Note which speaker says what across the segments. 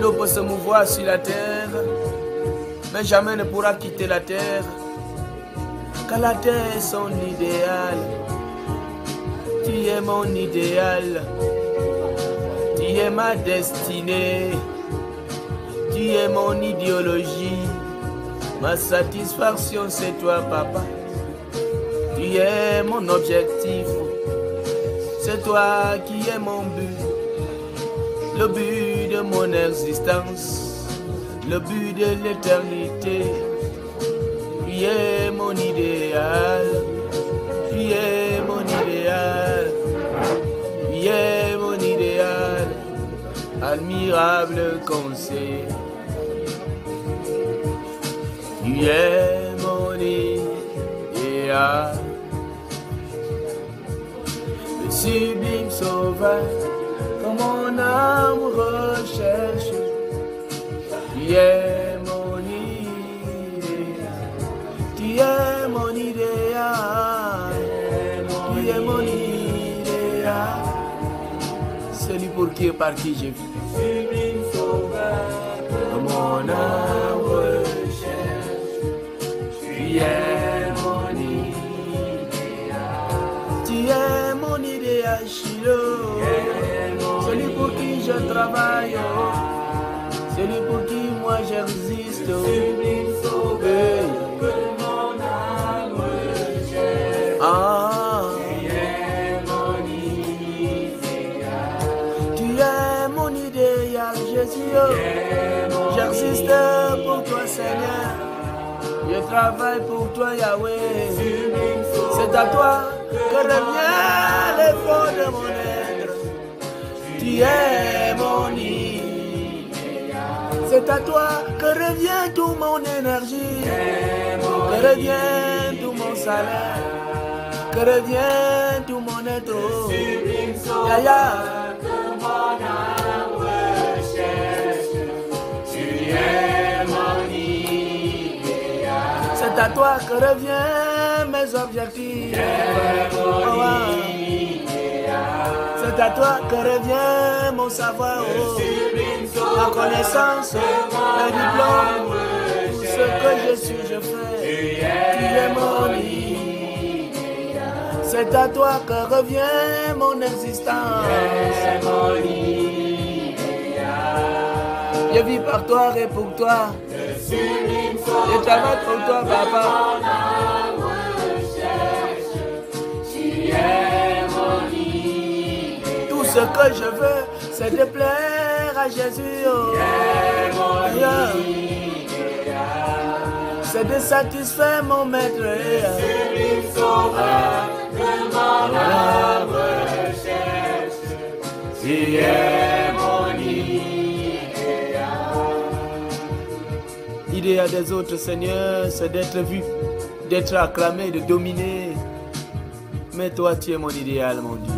Speaker 1: L'eau peut se mouvoir sur la terre, mais jamais ne pourra quitter la terre. Car la terre est son idéal. Tu es mon idéal. Tu es ma destinée. Tu es mon idéologie. Ma satisfaction, c'est toi, papa. Tu es mon objectif. C'est toi qui es mon but. Le but de mon existence. Le but de l'éternité. Tu es mon idéal? Tu es mon idéal? Tu es mon idéal? Admirable conseil. Tu es mon idéal? Le sublime sauveur mon âme recherche. Tu es mon idéal. Tu es mon idéal. Tu es mon idéal. Celui pour qui et par qui j'ai vu. Sublime sauveur que mon âme recherche. Tu es mon idéal. Tu es mon idéal. Je travaille. oh. Celui pour qui moi j'existe. oh. Hey. Ah. Tu es mon idéal, Jésus. oh. J'existe pour toi, Seigneur. Je travaille pour toi, Yahweh. C'est à toi que revient C'est à toi que revient tout mon énergie? Que revient tout mon salaire? Que revient tout mon être. Ya, ya. C'est à toi que revient mes objectifs. Oh. C'est à toi que revient mon savoir. Ma connaissance, le diplôme, tout ce que je suis, je fais. Tu es mon. C'est à toi que revient mon existence. Je vis par toi et pour toi. Je travaille pour toi, papa. Tout ce que je veux, c'est de plaire à Jésus. oh. C'est de satisfaire mon maître. Mon L'idéal des autres, Seigneur, c'est d'être vu, d'être acclamé, de dominer. Mais toi, tu es mon idéal, mon Dieu.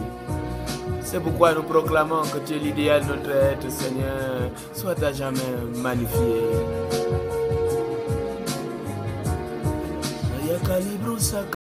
Speaker 1: C'est pourquoi nous proclamons que tu es l'idéal de notre être, Seigneur. Sois à jamais magnifié.